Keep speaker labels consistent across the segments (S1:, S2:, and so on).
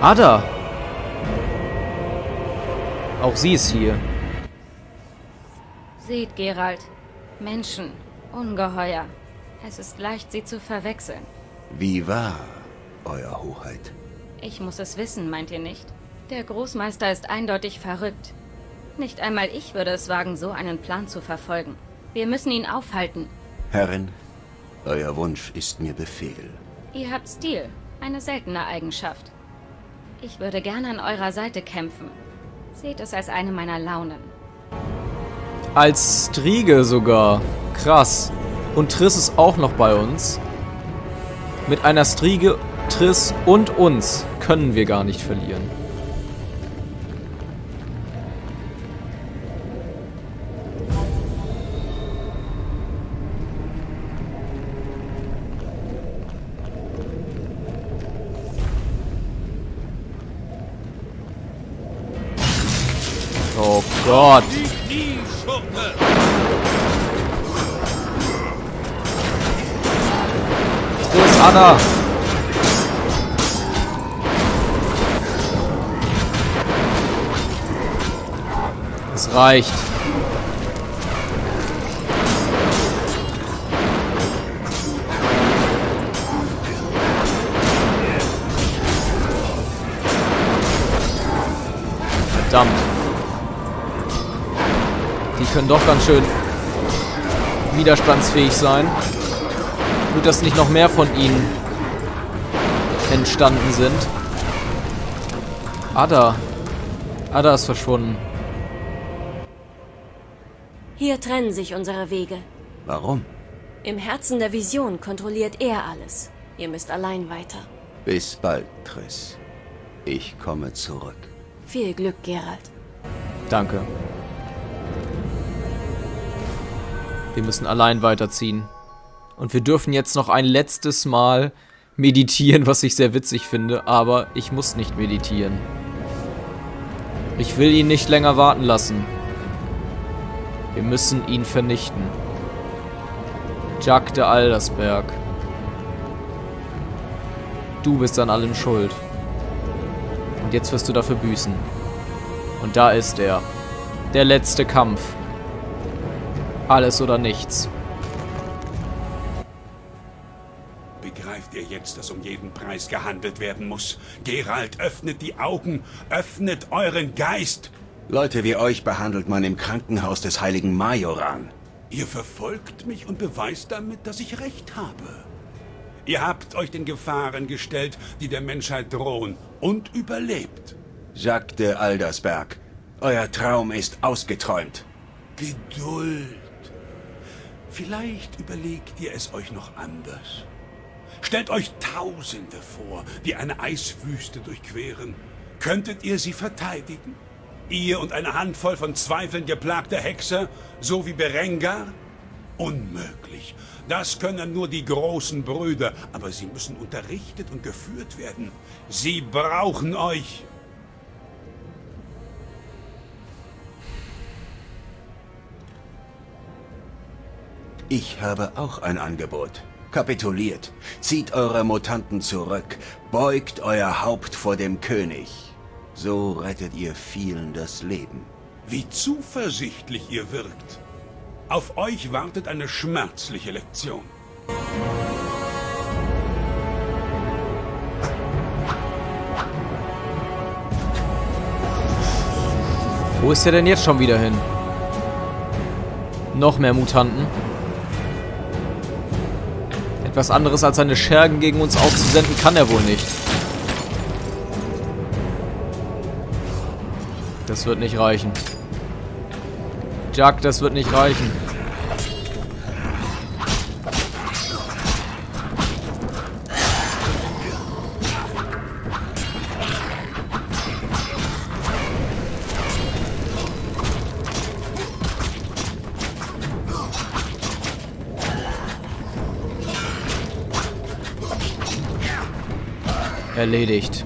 S1: Ada! Auch sie ist hier.
S2: Seht, Gerald. Menschen. Ungeheuer. Es ist leicht, sie zu verwechseln.
S3: Wie wahr, Euer Hoheit?
S2: Ich muss es wissen, meint ihr nicht? Der Großmeister ist eindeutig verrückt. Nicht einmal ich würde es wagen, so einen Plan zu verfolgen. Wir müssen ihn aufhalten.
S3: Herrin, euer Wunsch ist mir Befehl.
S2: Ihr habt Stil, eine seltene Eigenschaft. Ich würde gerne an eurer Seite kämpfen. Seht es als eine meiner Launen.
S1: Als Striege sogar. Krass. Und Triss ist auch noch bei uns. Mit einer Striege, Triss und uns können wir gar nicht verlieren. Gott. Wo ist Anna? Es reicht. Verdammt. Die können doch ganz schön widerstandsfähig sein. Gut, dass nicht noch mehr von ihnen entstanden sind. Ada. Ada ist verschwunden.
S4: Hier trennen sich unsere Wege.
S3: Warum?
S4: Im Herzen der Vision kontrolliert er alles. Ihr müsst allein weiter.
S3: Bis bald, Triss. Ich komme zurück.
S4: Viel Glück, Gerald.
S1: Danke. Wir müssen allein weiterziehen. Und wir dürfen jetzt noch ein letztes Mal meditieren, was ich sehr witzig finde, aber ich muss nicht meditieren. Ich will ihn nicht länger warten lassen. Wir müssen ihn vernichten. Jack de Aldersberg. Du bist an allem schuld. Und jetzt wirst du dafür büßen. Und da ist er. Der letzte Kampf. Alles oder nichts.
S5: Begreift ihr jetzt, dass um jeden Preis gehandelt werden muss? Gerald, öffnet die Augen, öffnet euren Geist.
S3: Leute wie euch behandelt man im Krankenhaus des heiligen Majoran.
S5: Ihr verfolgt mich und beweist damit, dass ich recht habe. Ihr habt euch den Gefahren gestellt, die der Menschheit drohen, und überlebt.
S3: De Aldersberg, euer Traum ist ausgeträumt.
S5: Geduld. Vielleicht überlegt ihr es euch noch anders. Stellt euch Tausende vor, die eine Eiswüste durchqueren. Könntet ihr sie verteidigen? Ihr und eine Handvoll von Zweifeln geplagter Hexer, so wie Berengar? Unmöglich. Das können nur die großen Brüder, aber sie müssen unterrichtet und geführt werden. Sie brauchen euch.
S3: Ich habe auch ein Angebot. Kapituliert. Zieht eure Mutanten zurück. Beugt euer Haupt vor dem König. So rettet ihr vielen das Leben.
S5: Wie zuversichtlich ihr wirkt. Auf euch wartet eine schmerzliche Lektion.
S1: Wo ist er denn jetzt schon wieder hin? Noch mehr Mutanten. Etwas anderes als seine Schergen gegen uns auszusenden kann er wohl nicht. Das wird nicht reichen. Jack, das wird nicht reichen. Erledigt.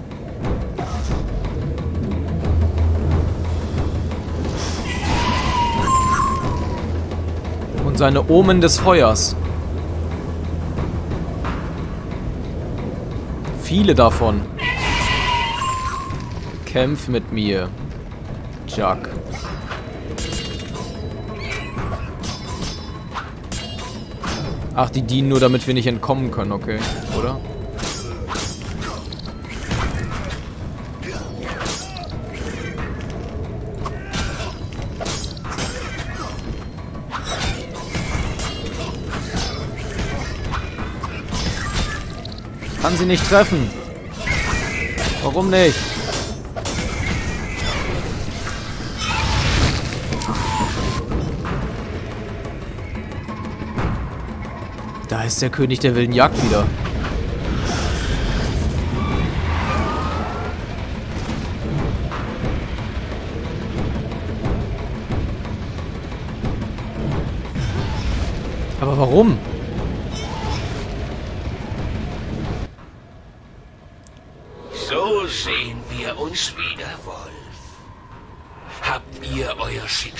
S1: Und seine Omen des Feuers. Viele davon. Kämpf mit mir. Jack. Ach, die dienen nur, damit wir nicht entkommen können, okay. Oder? Sie nicht treffen. Warum nicht? Da ist der König der wilden Jagd wieder. Aber warum?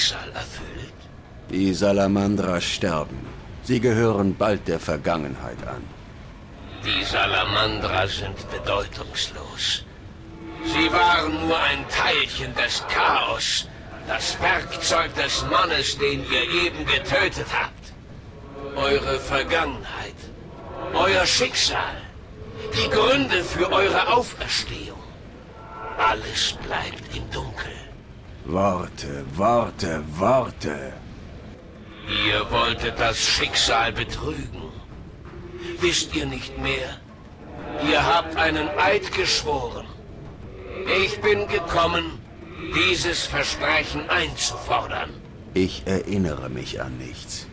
S6: Schicksal erfüllt?
S3: Die Salamandra sterben. Sie gehören bald der Vergangenheit an.
S6: Die Salamandra sind bedeutungslos. Sie waren nur ein Teilchen des Chaos, das Werkzeug des Mannes, den ihr eben getötet habt. Eure Vergangenheit, euer Schicksal, die Gründe für eure Auferstehung. Alles bleibt im Dunkel.
S3: Worte, Worte, Worte.
S6: Ihr wolltet das Schicksal betrügen. Wisst ihr nicht mehr? Ihr habt einen Eid geschworen. Ich bin gekommen, dieses Versprechen einzufordern.
S3: Ich erinnere mich an nichts.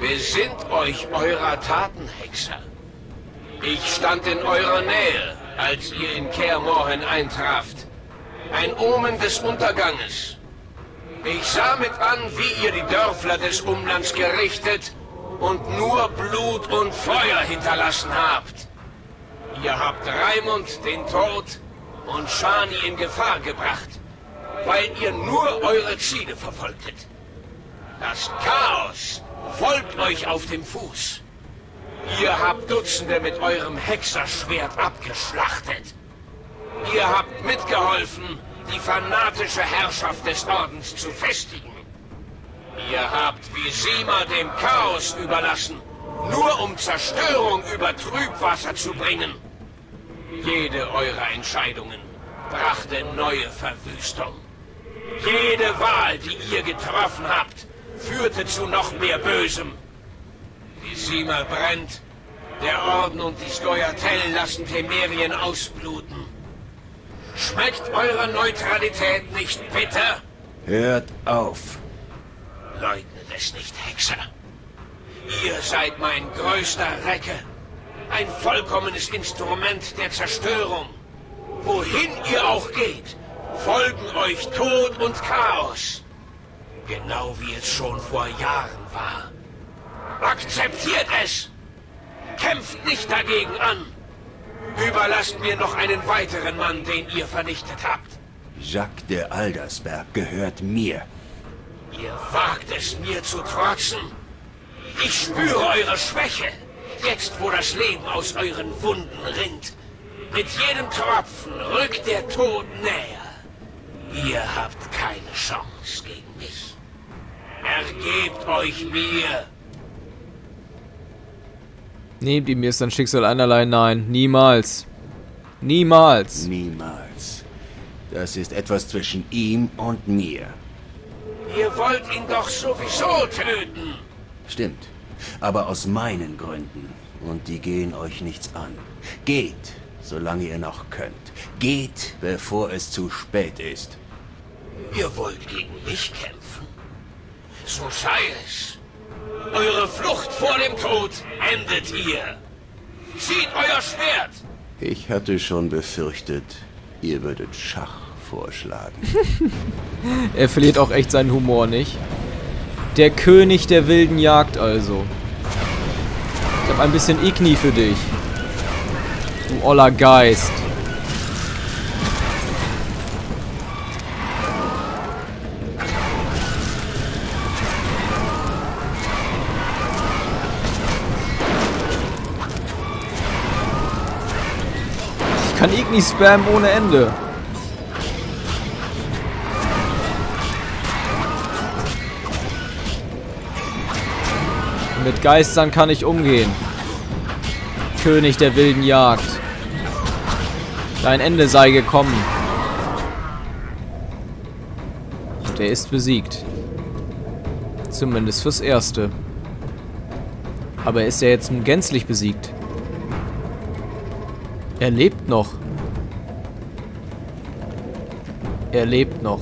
S6: Besinnt euch eurer Taten, Hexer. Ich stand in eurer Nähe, als ihr in Kaer Morhen eintraft. Ein Omen des Unterganges. Ich sah mit an, wie ihr die Dörfler des Umlands gerichtet und nur Blut und Feuer hinterlassen habt. Ihr habt Raimund den Tod und Shani in Gefahr gebracht, weil ihr nur eure Ziele verfolgtet. Das Chaos folgt euch auf dem Fuß. Ihr habt Dutzende mit eurem Hexerschwert abgeschlachtet. Ihr habt mitgeholfen, die fanatische Herrschaft des Ordens zu festigen. Ihr habt Visima dem Chaos überlassen, nur um Zerstörung über Trübwasser zu bringen. Jede eurer Entscheidungen brachte neue Verwüstung. Jede Wahl, die ihr getroffen habt, führte zu noch mehr Bösem. Visima brennt, der Orden und die Skoyatel lassen Temerien ausbluten. Schmeckt eure Neutralität nicht bitter?
S3: Hört auf.
S6: Leugnet es nicht, Hexer. Ihr seid mein größter Recke. Ein vollkommenes Instrument der Zerstörung. Wohin ihr auch geht, folgen euch Tod und Chaos. Genau wie es schon vor Jahren war. Akzeptiert es! Kämpft nicht dagegen an! Überlasst mir noch einen weiteren Mann, den ihr vernichtet habt.
S3: Jacques de Aldersberg gehört mir.
S6: Ihr wagt es mir zu trotzen. Ich spüre eure Schwäche. Jetzt, wo das Leben aus euren Wunden rinnt. Mit jedem Tropfen rückt der Tod näher. Ihr habt keine Chance gegen mich. Ergebt euch mir.
S1: Nehmt ihm jetzt sein Schicksal einerlei. Nein, niemals. Niemals.
S3: Niemals. Das ist etwas zwischen ihm und mir.
S6: Ihr wollt ihn doch sowieso töten.
S3: Stimmt. Aber aus meinen Gründen. Und die gehen euch nichts an. Geht, solange ihr noch könnt. Geht, bevor es zu spät ist.
S6: Ihr wollt gegen mich kämpfen? So sei es. Eure Flucht vor dem Tod endet hier. Zieht euer Schwert!
S3: Ich hatte schon befürchtet, ihr würdet Schach vorschlagen.
S1: Er verliert auch echt seinen Humor nicht. Der König der wilden Jagd also. Ich habe ein bisschen Igni für dich. Du oller Geist. Kidney-Spam ohne Ende. Mit Geistern kann ich umgehen. König der wilden Jagd. Dein Ende sei gekommen. Der ist besiegt. Zumindest fürs Erste. Aber ist er jetzt nun gänzlich besiegt? Er lebt noch. Er lebt noch.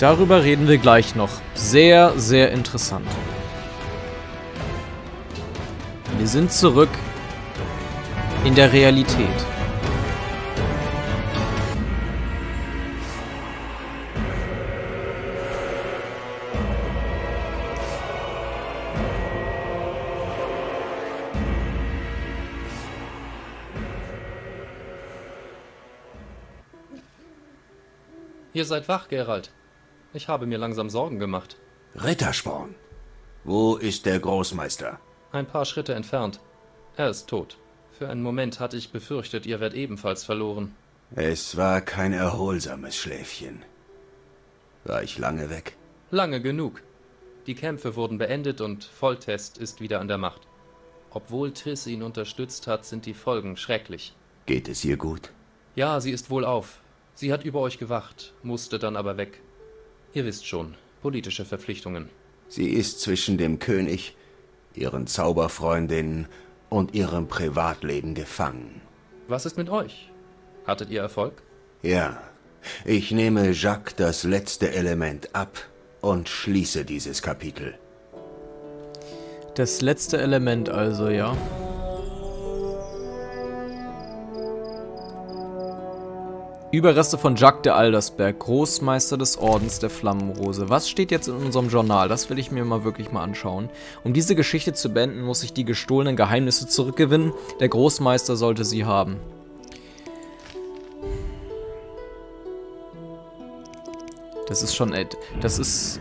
S1: Darüber reden wir gleich noch. Sehr, sehr interessant. Wir sind zurück in der Realität.
S7: Ihr seid wach, Gerald. Ich habe mir langsam Sorgen gemacht.
S3: Rittersporn. Wo ist der Großmeister?
S7: Ein paar Schritte entfernt. Er ist tot. Für einen Moment hatte ich befürchtet, ihr werdet ebenfalls verloren.
S3: Es war kein erholsames Schläfchen. War ich lange weg?
S7: Lange genug. Die Kämpfe wurden beendet und Volltest ist wieder an der Macht. Obwohl Triss ihn unterstützt hat, sind die Folgen schrecklich.
S3: Geht es ihr gut?
S7: Ja, sie ist wohlauf. Sie hat über euch gewacht, musste dann aber weg. Ihr wisst schon, politische Verpflichtungen.
S3: Sie ist zwischen dem König, ihren Zauberfreundinnen und ihrem Privatleben gefangen.
S7: Was ist mit euch? Hattet ihr Erfolg?
S3: Ja, ich nehme Jacques das letzte Element ab und schließe dieses Kapitel.
S1: Das letzte Element also, ja. Überreste von Jacques de Aldersberg, Großmeister des Ordens der Flammenrose. Was steht jetzt in unserem Journal? Das will ich mir mal wirklich mal anschauen. Um diese Geschichte zu beenden, muss ich die gestohlenen Geheimnisse zurückgewinnen. Der Großmeister sollte sie haben. Das ist schon... Das ist...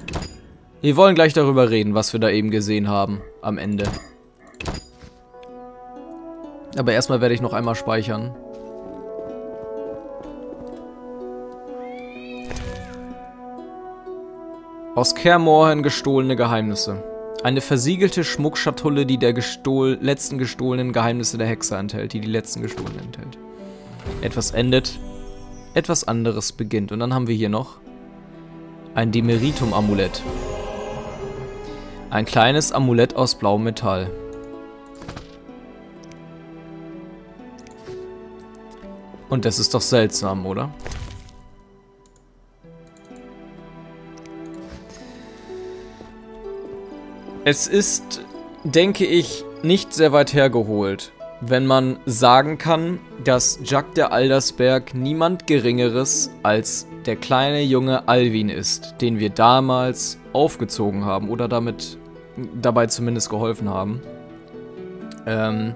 S1: Wir wollen gleich darüber reden, was wir da eben gesehen haben. Am Ende. Aber erstmal werde ich noch einmal speichern. Aus Kermorhen gestohlene Geheimnisse. Eine versiegelte Schmuckschatulle, die der gestohl letzten gestohlenen Geheimnisse der Hexe enthält, die die letzten gestohlenen enthält. Etwas endet, etwas anderes beginnt. Und dann haben wir hier noch ein Demeritum-Amulett. Ein kleines Amulett aus blauem Metall. Und das ist doch seltsam, oder? Es ist, denke ich, nicht sehr weit hergeholt, wenn man sagen kann, dass Jack der Aldersberg niemand Geringeres als der kleine junge Alvin ist, den wir damals aufgezogen haben oder damit dabei zumindest geholfen haben. Ähm,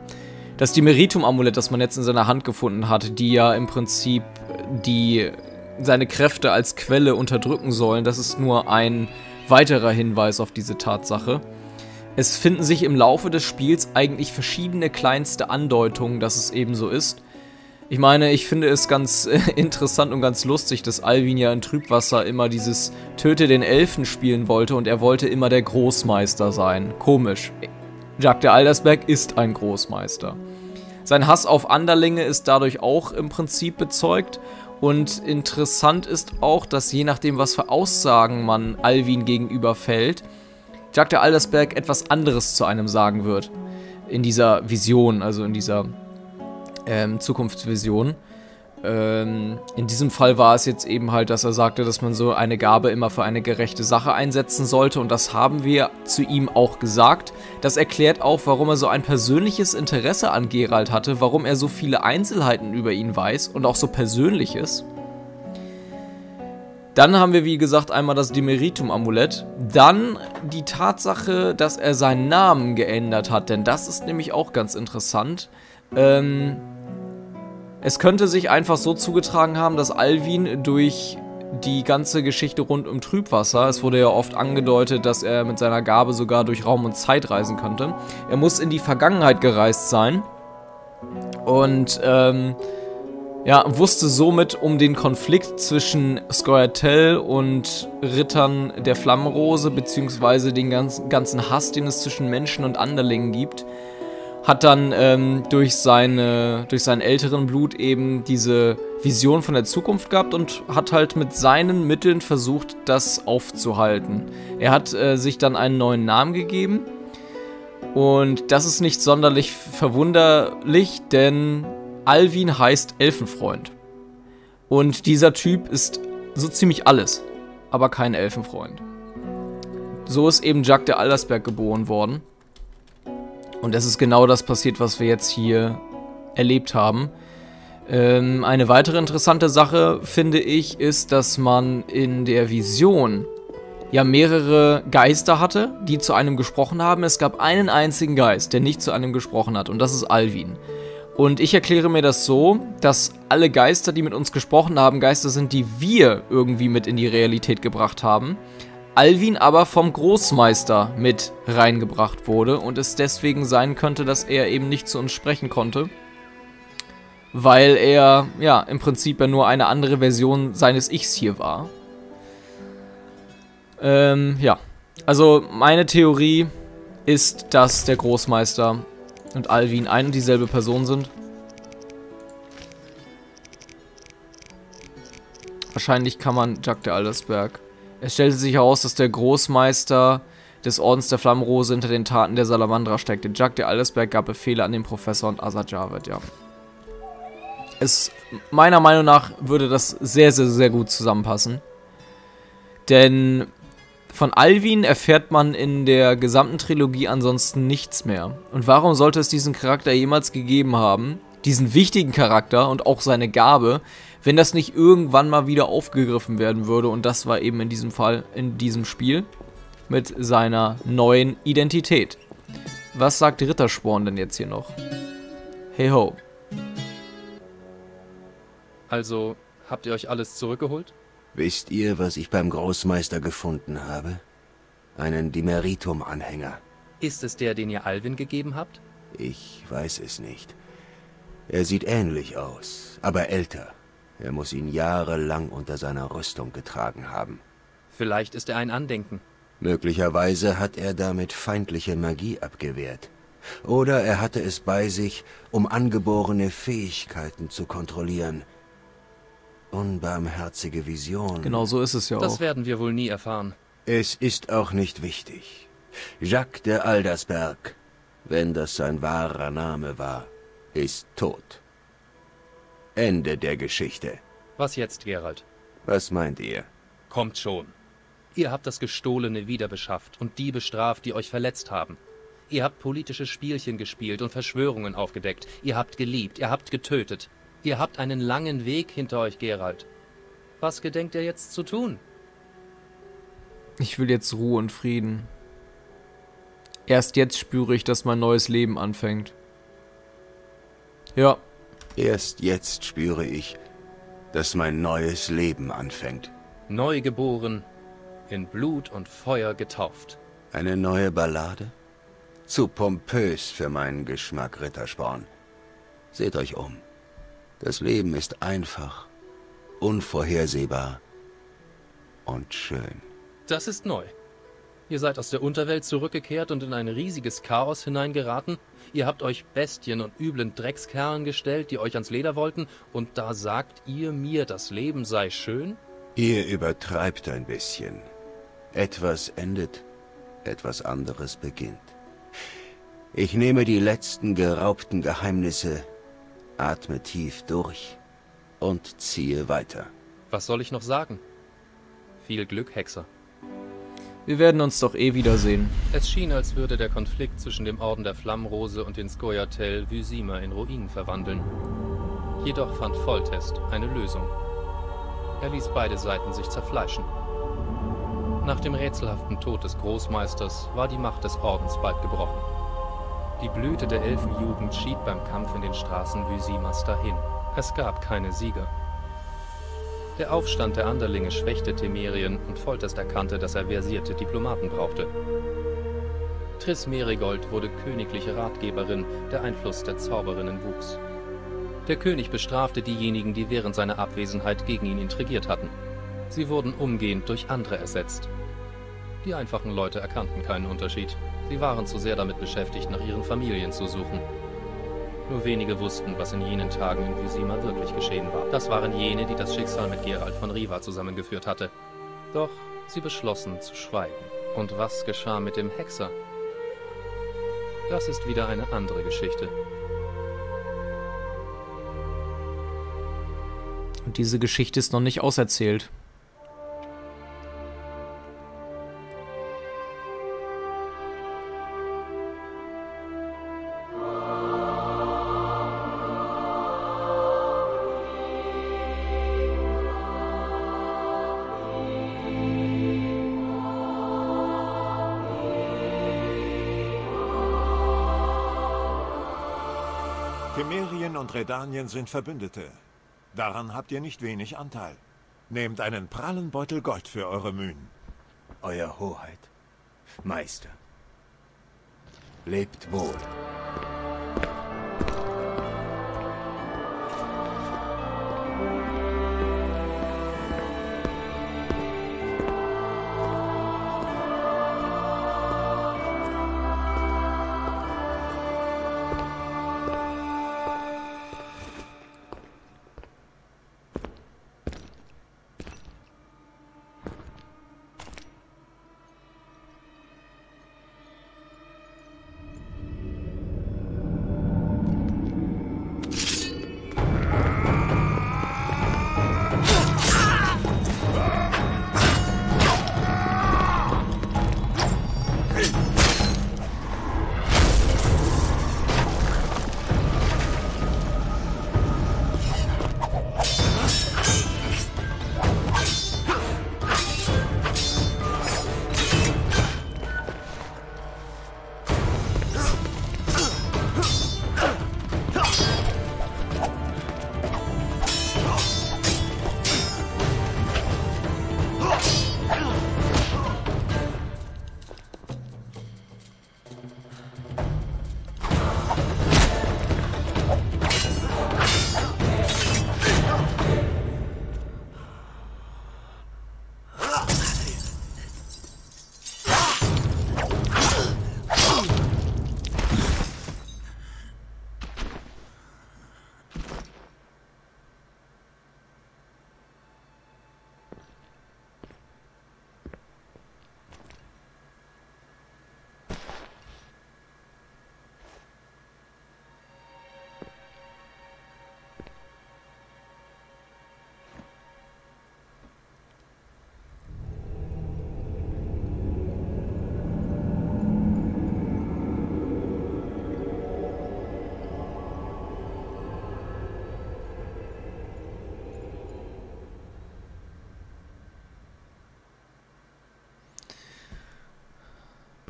S1: das Dimeritum-Amulett, das man jetzt in seiner Hand gefunden hat, die ja im Prinzip die seine Kräfte als Quelle unterdrücken sollen, das ist nur ein weiterer Hinweis auf diese Tatsache. Es finden sich im Laufe des Spiels eigentlich verschiedene kleinste Andeutungen, dass es eben so ist. Ich meine, ich finde es ganz äh, interessant und ganz lustig, dass Alvin ja in Trübwasser immer dieses Töte den Elfen spielen wollte und er wollte immer der Großmeister sein. Komisch. Jacques der Aldersberg ist ein Großmeister. Sein Hass auf Anderlinge ist dadurch auch im Prinzip bezeugt und interessant ist auch, dass je nachdem, was für Aussagen man Alvin gegenüber fällt, De Aldersberg etwas anderes zu einem sagen wird. In dieser Vision, also in dieser ähm, Zukunftsvision. ähm, in diesem Fall war es jetzt eben halt, dass er sagte, dass man so eine Gabe immer für eine gerechte Sache einsetzen sollte. Und das haben wir zu ihm auch gesagt. Das erklärt auch, warum er so ein persönliches Interesse an Gerald hatte, warum er so viele Einzelheiten über ihn weiß und auch so persönlich ist. Dann haben wir, wie gesagt, einmal das Demeritum-Amulett. Dann die Tatsache, dass er seinen Namen geändert hat, denn das ist nämlich auch ganz interessant. Ähm, es könnte sich einfach so zugetragen haben, dass Alvin durch die ganze Geschichte rund um Trübwasser, es wurde ja oft angedeutet, dass er mit seiner Gabe sogar durch Raum und Zeit reisen könnte. Er muss in die Vergangenheit gereist sein und ähm, ja, wusste somit um den Konflikt zwischen Scoia'tael und Rittern der Flammenrose, beziehungsweise den ganzen, Hass, den es zwischen Menschen und Anderlingen gibt. Hat dann ähm, durch, seine, durch seinen älteren Blut eben diese Vision von der Zukunft gehabt und hat halt mit seinen Mitteln versucht, das aufzuhalten. Er hat äh, sich dann einen neuen Namen gegeben. Und das ist nicht sonderlich verwunderlich, denn Alvin heißt Elfenfreund. Und dieser Typ ist so ziemlich alles, aber kein Elfenfreund. So ist eben Jack der Aldersberg geboren worden. Und es ist genau das passiert, was wir jetzt hier erlebt haben. Ähm, eine weitere interessante Sache, finde ich, ist, dass man in der Vision ja mehrere Geister hatte, die zu einem gesprochen haben. Es gab einen einzigen Geist, der nicht zu einem gesprochen hat, und das ist Alvin. Und ich erkläre mir das so, dass alle Geister, die mit uns gesprochen haben, Geister sind, die wir irgendwie mit in die Realität gebracht haben. Alvin aber vom Großmeister mit reingebracht wurde und es deswegen sein könnte, dass er eben nicht zu uns sprechen konnte. Weil er, ja, im Prinzip ja nur eine andere Version seines Ichs hier war. Ähm, ja. Also meine Theorie ist, dass der Großmeister und Alvin ein und dieselbe Person sind. Wahrscheinlich kann man Jack der Aldersberg. Es stellte sich heraus, dass der Großmeister des Ordens der Flammenrose hinter den Taten der Salamandra steckte. Jack der Aldersberg gab Befehle an den Professor und Azad Javed, ja. Es, meiner Meinung nach würde das sehr, sehr, sehr gut zusammenpassen. Denn von Alvin erfährt man in der gesamten Trilogie ansonsten nichts mehr. Und warum sollte es diesen Charakter jemals gegeben haben, diesen wichtigen Charakter und auch seine Gabe, wenn das nicht irgendwann mal wieder aufgegriffen werden würde? Und das war eben in diesem Fall, in diesem Spiel, mit seiner neuen Identität. Was sagt Rittersporn denn jetzt hier noch? Hey ho.
S7: Also, habt ihr euch alles zurückgeholt?
S3: Wisst ihr, was ich beim Großmeister gefunden habe? Einen Dimeritum-Anhänger.
S7: Ist es der, den ihr Alvin gegeben habt?
S3: Ich weiß es nicht. Er sieht ähnlich aus, aber älter. Er muss ihn jahrelang unter seiner Rüstung getragen haben.
S7: Vielleicht ist er ein Andenken.
S3: Möglicherweise hat er damit feindliche Magie abgewehrt. Oder er hatte es bei sich, um angeborene Fähigkeiten zu kontrollieren. Unbarmherzige Vision.
S1: Genau so ist es ja
S7: Das
S1: auch.
S7: werden wir wohl nie erfahren.
S3: Es ist auch nicht wichtig. Jacques de Aldersberg, wenn das sein wahrer Name war, ist tot. Ende der Geschichte.
S7: Was jetzt, Gerald?
S3: Was meint ihr?
S7: Kommt schon. Ihr habt das Gestohlene wiederbeschafft und die bestraft, die euch verletzt haben. Ihr habt politische Spielchen gespielt und Verschwörungen aufgedeckt. Ihr habt geliebt, ihr habt getötet. Ihr habt einen langen Weg hinter euch, Gerald. Was gedenkt ihr jetzt zu tun?
S1: Ich will jetzt Ruhe und Frieden. Erst jetzt spüre ich, dass mein neues Leben anfängt. Ja,
S3: Erst jetzt spüre ich, dass mein neues Leben anfängt.
S7: Neu geboren, in Blut und Feuer getauft.
S3: Eine neue Ballade? Zu pompös für meinen Geschmack, Rittersporn. Seht euch um. Das Leben ist einfach, unvorhersehbar und schön.
S7: Das ist neu. Ihr seid aus der Unterwelt zurückgekehrt und in ein riesiges Chaos hineingeraten. Ihr habt euch Bestien und üblen Dreckskerlen gestellt, die euch ans Leder wollten, und da sagt ihr mir, das Leben sei schön?
S3: Ihr übertreibt ein bisschen. Etwas endet, etwas anderes beginnt. Ich nehme die letzten geraubten Geheimnisse, atme tief durch und ziehe weiter.
S7: Was soll ich noch sagen? Viel Glück, Hexer.
S1: Wir werden uns doch eh wiedersehen.
S7: Es schien, als würde der Konflikt zwischen dem Orden der Flammrose und den Skoyatel Vysima in Ruinen verwandeln. Jedoch fand Voltest eine Lösung. Er ließ beide Seiten sich zerfleischen. Nach dem rätselhaften Tod des Großmeisters war die Macht des Ordens bald gebrochen. Die Blüte der Elfenjugend schied beim Kampf in den Straßen Vysimas dahin. Es gab keine Sieger. Der Aufstand der Anderlinge schwächte Temerien und Foltest erkannte, dass er versierte Diplomaten brauchte. Triss Merigold wurde königliche Ratgeberin, der Einfluss der Zauberinnen wuchs. Der König bestrafte diejenigen, die während seiner Abwesenheit gegen ihn intrigiert hatten. Sie wurden umgehend durch andere ersetzt. Die einfachen Leute erkannten keinen Unterschied. Sie waren zu sehr damit beschäftigt, nach ihren Familien zu suchen. Nur wenige wussten, was in jenen Tagen in Vysima wirklich geschehen war. Das waren jene, die das Schicksal mit Gerald von Riva zusammengeführt hatte. Doch sie beschlossen zu schweigen. Und was geschah mit dem Hexer? Das ist wieder eine andere Geschichte.
S1: Und diese Geschichte ist noch nicht auserzählt.
S8: Redanien sind Verbündete. Daran habt ihr nicht wenig Anteil. Nehmt einen prallen Beutel Gold für eure Mühen.
S3: Euer Hoheit, Meister, lebt wohl.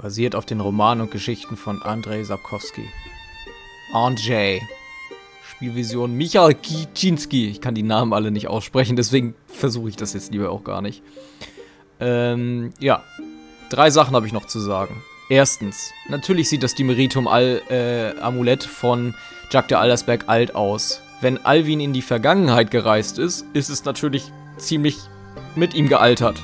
S1: Basiert auf den Romanen und Geschichten von Andrzej Sapkowski. Andrzej. Spielvision Michal Kicinski. Ich kann die Namen alle nicht aussprechen, deswegen versuche ich das jetzt lieber auch gar nicht. Ähm, ja. Drei Sachen habe ich noch zu sagen. Erstens, natürlich sieht das Dimeritum Al äh, Amulett von Jack de Aldersberg alt aus. Wenn Alvin in die Vergangenheit gereist ist, ist es natürlich ziemlich mit ihm gealtert.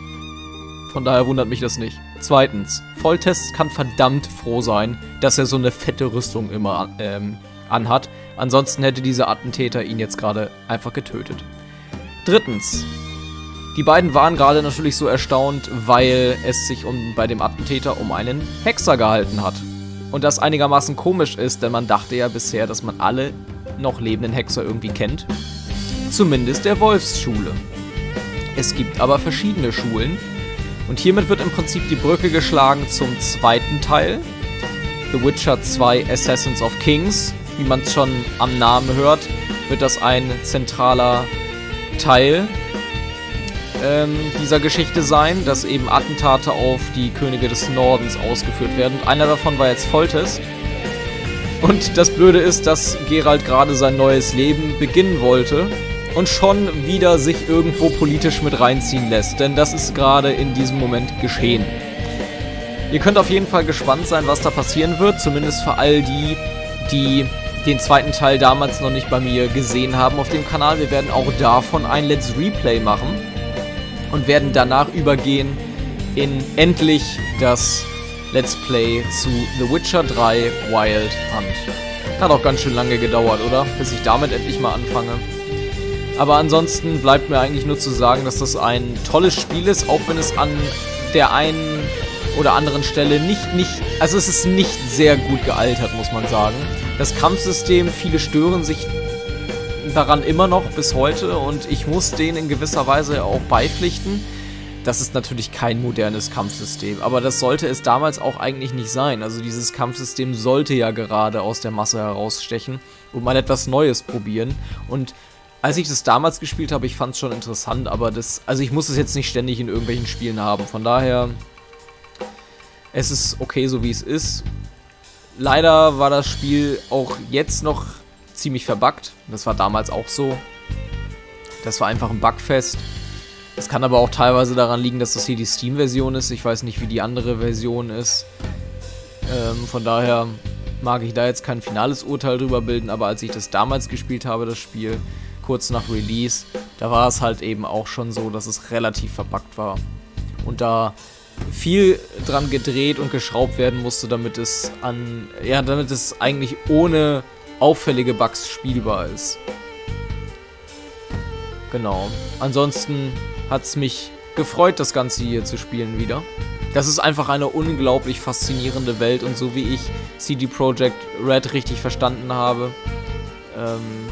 S1: Von daher wundert mich das nicht. Zweitens, Volltests kann verdammt froh sein, dass er so eine fette Rüstung immer ähm, anhat. Ansonsten hätte dieser Attentäter ihn jetzt gerade einfach getötet. Drittens, die beiden waren gerade natürlich so erstaunt, weil es sich um, bei dem Attentäter um einen Hexer gehalten hat. Und das einigermaßen komisch ist, denn man dachte ja bisher, dass man alle noch lebenden Hexer irgendwie kennt. zumindest der Wolfsschule. Es gibt aber verschiedene Schulen und hiermit wird im Prinzip die Brücke geschlagen zum zweiten Teil, The Witcher 2 Assassins of Kings. Wie man es schon am Namen hört, wird das ein zentraler Teil ähm, dieser Geschichte sein, dass eben Attentate auf die Könige des Nordens ausgeführt werden. Und einer davon war jetzt Foltest. Und das Blöde ist, dass Gerald gerade sein neues Leben beginnen wollte und schon wieder sich irgendwo politisch mit reinziehen lässt. Denn das ist gerade in diesem Moment geschehen. Ihr könnt auf jeden Fall gespannt sein, was da passieren wird. Zumindest für all die, die den zweiten Teil damals noch nicht bei mir gesehen haben auf dem Kanal. Wir werden auch davon ein Let's Replay machen und werden danach übergehen in endlich das Let's Play zu The Witcher 3 Wild Hunt. Hat auch ganz schön lange gedauert, oder? Bis ich damit endlich mal anfange. Aber ansonsten bleibt mir eigentlich nur zu sagen, dass das ein tolles Spiel ist, auch wenn es an der einen oder anderen Stelle nicht, nicht, also es ist nicht sehr gut gealtert, muss man sagen. Das Kampfsystem, viele stören sich daran immer noch bis heute und ich muss denen in gewisser Weise auch beipflichten. Das ist natürlich kein modernes Kampfsystem, aber das sollte es damals auch eigentlich nicht sein. Also dieses Kampfsystem sollte ja gerade aus der Masse herausstechen und mal etwas Neues probieren. Und als ich das damals gespielt habe, ich fand es schon interessant, aber das, also ich muss es jetzt nicht ständig in irgendwelchen Spielen haben. Von daher, es ist okay, so wie es ist. Leider war das Spiel auch jetzt noch ziemlich verbuggt. Das war damals auch so. Das war einfach ein Bugfest. Es kann aber auch teilweise daran liegen, dass das hier die Steam-Version ist. Ich weiß nicht, wie die andere Version ist. Ähm, von daher mag ich da jetzt kein finales Urteil drüber bilden, aber als ich das damals gespielt habe, das Spiel, kurz nach Release, da war es halt eben auch schon so, dass es relativ verbuggt war. Und da viel dran gedreht und geschraubt werden musste, damit es an, ja, damit es eigentlich ohne auffällige Bugs spielbar ist. Genau. Ansonsten hat es mich gefreut, das Ganze hier zu spielen wieder. Das ist einfach eine unglaublich faszinierende Welt und so wie ich CD Projekt Red richtig verstanden habe, ähm,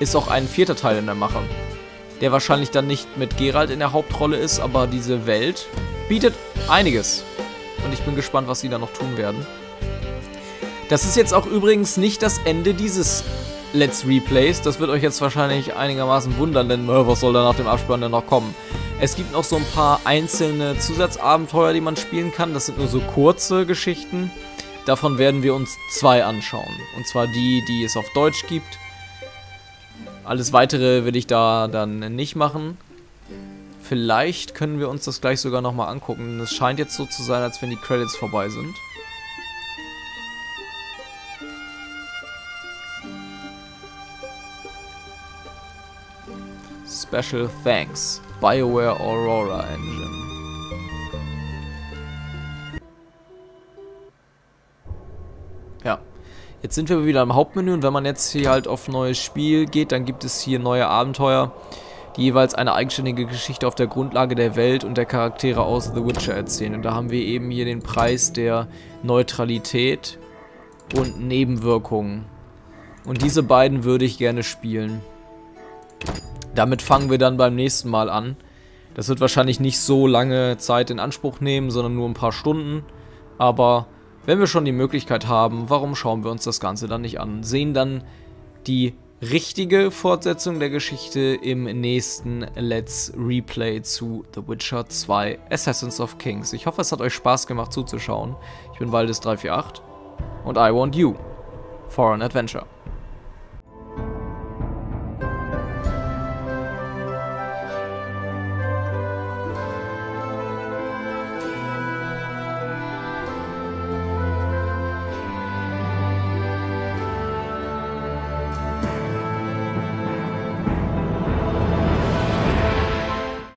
S1: ist auch ein vierter Teil in der Mache. Der wahrscheinlich dann nicht mit Geralt in der Hauptrolle ist, aber diese Welt bietet einiges. Und ich bin gespannt, was sie da noch tun werden. Das ist jetzt auch übrigens nicht das Ende dieses Let's Replays. Das wird euch jetzt wahrscheinlich einigermaßen wundern, denn was soll da nach dem Abspann denn noch kommen? Es gibt noch so ein paar einzelne Zusatzabenteuer, die man spielen kann. Das sind nur so kurze Geschichten. Davon werden wir uns zwei anschauen. Und zwar die, die es auf Deutsch gibt. Alles weitere will ich da dann nicht machen. Vielleicht können wir uns das gleich sogar nochmal angucken. Es scheint jetzt so zu sein, als wenn die Credits vorbei sind. Special Thanks. BioWare Aurora Engine. Jetzt sind wir wieder im Hauptmenü und wenn man jetzt hier halt auf neues Spiel geht, dann gibt es hier neue Abenteuer, die jeweils eine eigenständige Geschichte auf der Grundlage der Welt und der Charaktere aus The Witcher erzählen. Und da haben wir eben hier den Preis der Neutralität und Nebenwirkungen. Und diese beiden würde ich gerne spielen. Damit fangen wir dann beim nächsten Mal an. Das wird wahrscheinlich nicht so lange Zeit in Anspruch nehmen, sondern nur ein paar Stunden. Aber wenn wir schon die Möglichkeit haben, warum schauen wir uns das Ganze dann nicht an? Sehen dann die richtige Fortsetzung der Geschichte im nächsten Let's Replay zu The Witcher 2 Assassins of Kings. Ich hoffe, es hat euch Spaß gemacht zuzuschauen. Ich bin Waldes348 und I want you for an adventure.